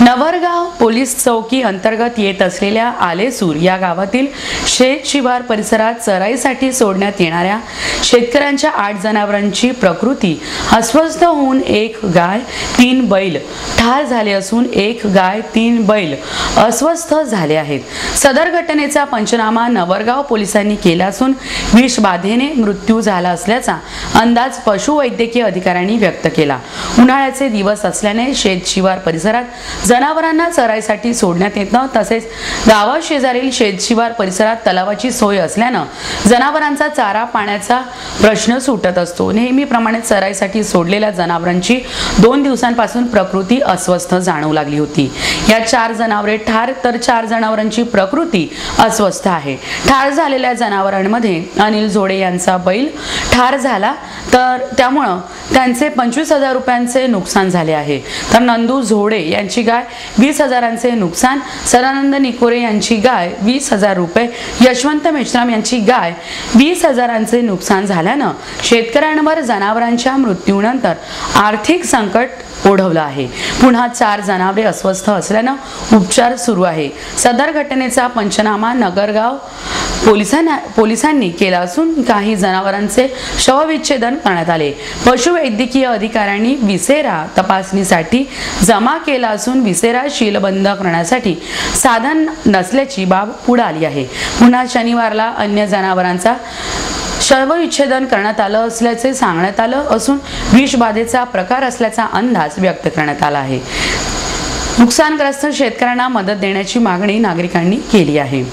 Navargaon police चौकी अंतर्गत येत असलेल्या आलेसूर या गावातील शेत शिवार परिसरात चराईसाठी सोडण्यात येणाऱ्या शेतकऱ्यांच्या आठ जनावरांची प्रकृती अस्वस्थ होऊन एक गाय तीन बैल ठार झाले असून एक गाय तीन बैल अस्वस्थ झाले आहेत. सदर घटनेचा पंचनामा नवरगाव पोलिसांनी केला असून विषबाधेने मृत्यू झाला असल्याचा अंदाज पशुवैद्यकीय अधिकाऱ्यांनी व्यक्त केला. उन्हाळ्याचे दिवस असल्याने शेत शिवार परिसरात जनावरांना चराईसाठी सोडण्यात येतं तसेच गावाशेजारील शेतशिवार परिसरात तलावाची सोय असल्यानं जनावरांचा चारा पाण्याचा प्रश्न सुटत असतो. नेहमीप्रमाणे चराईसाठी सोडलेल्या जनावरांची दोन दिवसांपासून प्रकृती अस्वस्थ जाणवू लागली होती. या चार जनावरे ठार तर चार जनावरांची प्रकृती अस्वस्थ आहे. ठार झालेल्या जनावरांमध्ये अनिल जोडे यांचा बैल ठार झाला तर त्यामुळं त्यांचे पंचवीस हजार रुपयांचे नुकसान झाले आहे. तर नंदू झोडे यांची गाय वीस हजारांचे नुकसान. सदानंद निकोरे यांची गाय वीस हजार रुपये. यशवंत मेश्राम यांची गाय वीस हजारांचे नुकसान झाल्यानं शेतकऱ्यांवर जनावरांच्या मृत्यूनंतर आर्थिक संकट ओढवलं आहे. पुन्हा चार जनावरे अस्वस्थ असल्यानं उपचार सुरू आहे. सदर घटनेचा पंचनामा नगरगाव पोलिसांना पोलिसांनी केला असून काही जनावरांचे शवविच्छेदन करण्यात आले. पशुवैद्यकीय अधिकाऱ्यांनी विसेरा तपासणीसाठी जमा केला असून विसेरा शीलबंद करण्यासाठी साधन नसल्याची बाब पुढे आली आहे. पुन्हा शनिवारला अन्य जनावरांचा शवविच्छेदन करण्यात आलं असल्याचे सांगण्यात आलं असून विषबाधेचा प्रकार असल्याचा अंदाज व्यक्त करण्यात आला आहे. नुकसानग्रस्त शेतकऱ्यांना मदत देण्याची मागणी नागरिकांनी केली आहे.